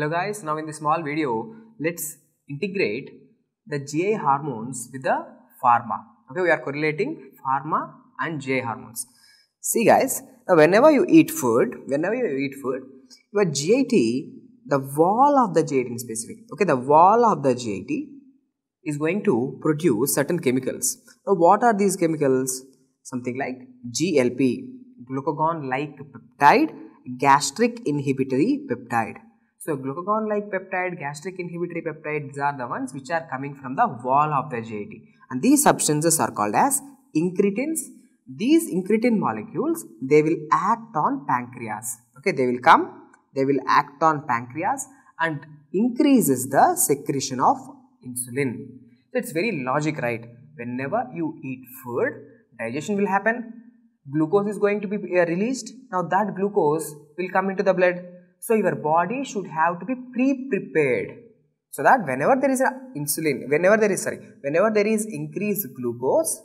Hello guys, now in this small video, let's integrate the GI hormones with the pharma. Okay, we are correlating pharma and GI hormones. See guys, now whenever you eat food, whenever you eat food, your GIT, the wall of the GIT in specific, okay, the wall of the GIT is going to produce certain chemicals. Now what are these chemicals? Something like GLP, glucagon-like peptide, gastric inhibitory peptide. So glucagon-like peptide, gastric inhibitory peptide, these are the ones which are coming from the wall of the GIT. And these substances are called as incretins. These incretin molecules, they will act on pancreas. Okay, they will come, they will act on pancreas and increases the secretion of insulin. So it's very logic, right? Whenever you eat food, digestion will happen, glucose is going to be uh, released. Now that glucose will come into the blood. So your body should have to be pre-prepared so that whenever there is a insulin, whenever there is sorry, whenever there is increased glucose,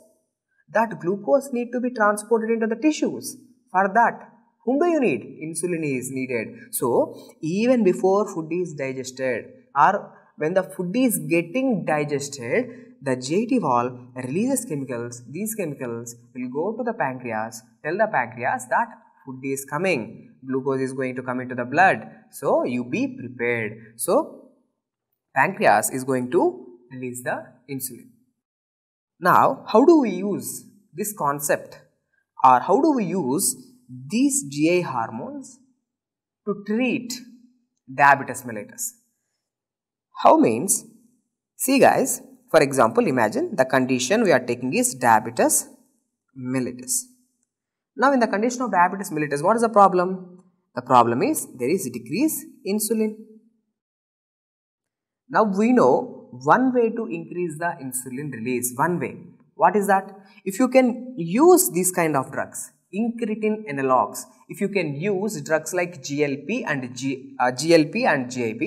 that glucose need to be transported into the tissues. For that, whom do you need? Insulin is needed. So even before food is digested or when the food is getting digested, the GIT wall releases chemicals. These chemicals will go to the pancreas, tell the pancreas that food is coming, glucose is going to come into the blood. So you be prepared. So pancreas is going to release the insulin. Now, how do we use this concept or how do we use these GI hormones to treat diabetes mellitus? How means, see guys, for example, imagine the condition we are taking is diabetes mellitus. Now, in the condition of diabetes mellitus, what is the problem? The problem is there is decrease insulin. Now, we know one way to increase the insulin release, one way. What is that? If you can use these kind of drugs, incretin analogs, if you can use drugs like GLP and G, uh, GLP and GIP,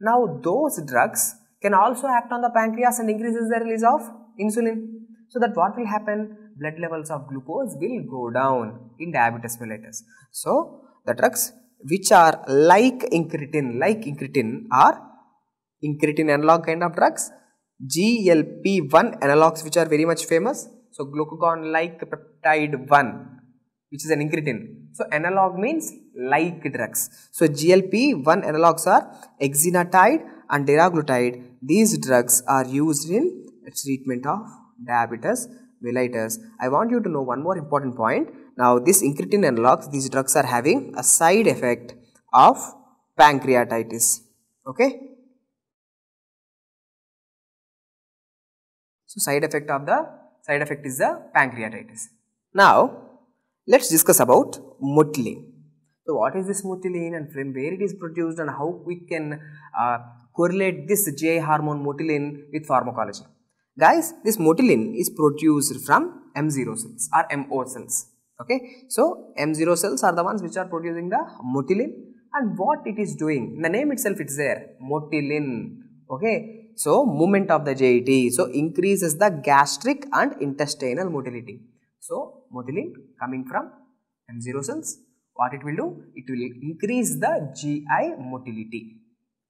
now those drugs can also act on the pancreas and increases the release of insulin. So that what will happen? Blood levels of glucose will go down in diabetes mellitus. So the drugs which are like incretin, like incretin are incretin analog kind of drugs, GLP-1 analogs which are very much famous. So glucagon like peptide 1 which is an incretin. So analog means like drugs. So GLP-1 analogs are exenatide and liraglutide. These drugs are used in treatment of diabetes mellitus. I want you to know one more important point. Now this incretin analogs, these drugs are having a side effect of pancreatitis. Okay. So side effect of the side effect is the pancreatitis. Now let's discuss about motilin. So what is this motilin and from where it is produced and how we can uh, correlate this GI hormone motilin with pharmacology. Guys, this motilin is produced from M0 cells or MO cells. Okay, so M0 cells are the ones which are producing the motilin and what it is doing, in the name itself it's there, motilin. Okay, so movement of the GIT, so increases the gastric and intestinal motility. So motilin coming from M0 cells, what it will do? It will increase the GI motility.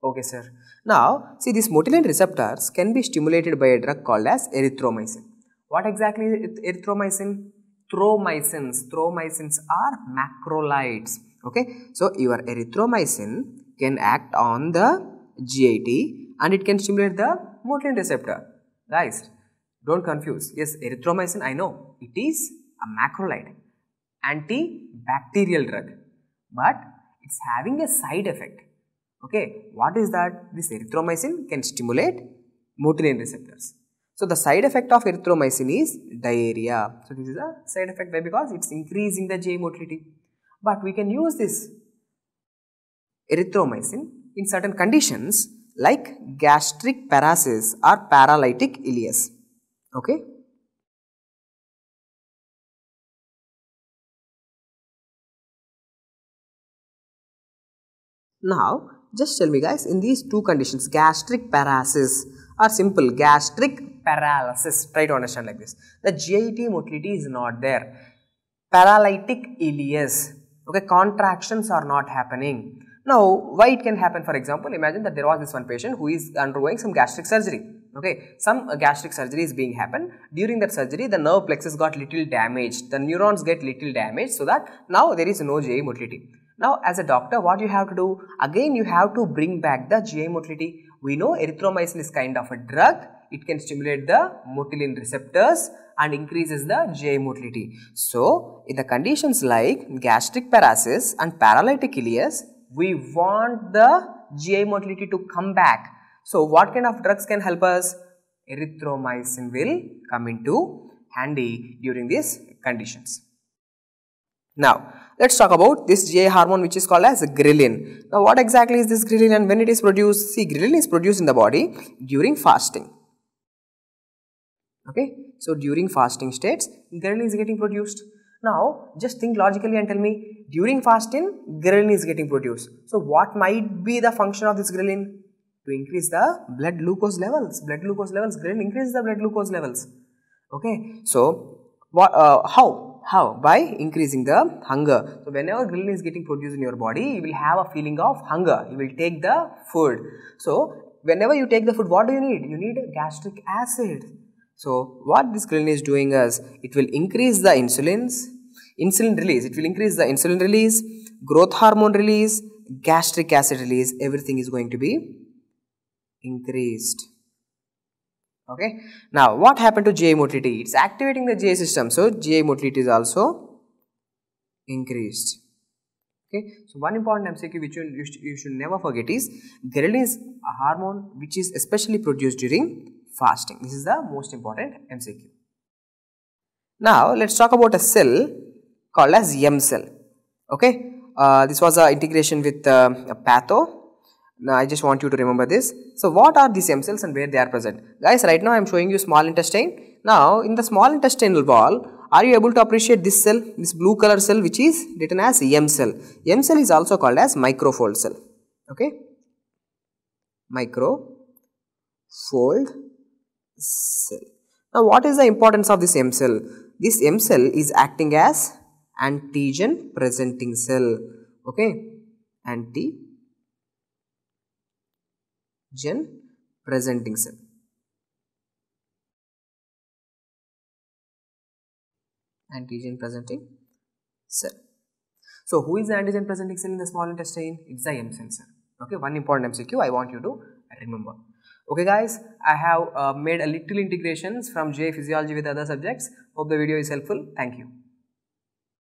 Okay sir. Now see these motilin receptors can be stimulated by a drug called as erythromycin. What exactly is erythromycin? Thromycins. Thromycins are macrolides. Okay. So your erythromycin can act on the GIT and it can stimulate the motilin receptor. Guys, don't confuse. Yes, erythromycin I know it is a macrolide, antibacterial drug, but it's having a side effect. Okay, what is that? This erythromycin can stimulate motilin receptors. So the side effect of erythromycin is diarrhea. So this is a side effect why because it's increasing the GI motility. But we can use this erythromycin in certain conditions like gastric paralysis or paralytic ileus. Okay. Now, just tell me guys, in these two conditions, gastroparesis or simple gastric paralysis, try to understand like this. The GIT motility is not there. Paralytic ileus, okay, contractions are not happening. Now, why it can happen? For example, imagine that there was this one patient who is undergoing some gastric surgery. Okay, some uh, gastric surgery is being happened. During that surgery, the nerve plexus got little damaged. The neurons get little damaged, so that now there is no GI motility. Now, as a doctor, what you have to do? Again, you have to bring back the GI motility. We know erythromycin is kind of a drug. It can stimulate the motilin receptors and increases the GI motility. So, in the conditions like gastric paralysis and paralytic ileus, we want the GI motility to come back. So, what kind of drugs can help us? Erythromycin will come into handy during these conditions. Now, let's talk about this GI hormone which is called as ghrelin. Now, what exactly is this ghrelin and when it is produced? See, ghrelin is produced in the body during fasting. Okay, so during fasting states, ghrelin is getting produced. Now, just think logically and tell me, during fasting, ghrelin is getting produced. So, what might be the function of this ghrelin? To increase the blood glucose levels. Blood glucose levels, ghrelin increases the blood glucose levels. Okay, so what? Uh, how? How? By increasing the hunger. So, whenever ghrelin is getting produced in your body, you will have a feeling of hunger. You will take the food. So, whenever you take the food, what do you need? You need gastric acid. So, what this ghrelin is doing is, it will increase the insulins, insulin release. It will increase the insulin release, growth hormone release, gastric acid release. Everything is going to be increased okay. Now what happened to motility it's activating the GI system so motility is also increased. Okay. So one important MCQ which you, you, you should never forget is ghrelin is a hormone which is especially produced during fasting. This is the most important MCQ now let's talk about a cell called as M cell. Okay. Uh, this was a integration with uh, a patho now I just want you to remember this. So what are these M cells and where they are present? Guys, right now I am showing you small intestine. Now in the small intestinal wall, are you able to appreciate this cell, this blue color cell which is written as M cell. M cell is also called as microfold cell. Okay. Microfold cell. Now what is the importance of this M cell? This M cell is acting as antigen presenting cell. Okay. Anti gen presenting cell. Antigen presenting cell. So, who is the antigen presenting cell in the small intestine? It's the M cell cell. Okay, one important MCQ I want you to remember. Okay guys, I have uh, made a little integrations from GI physiology with other subjects. Hope the video is helpful. Thank you.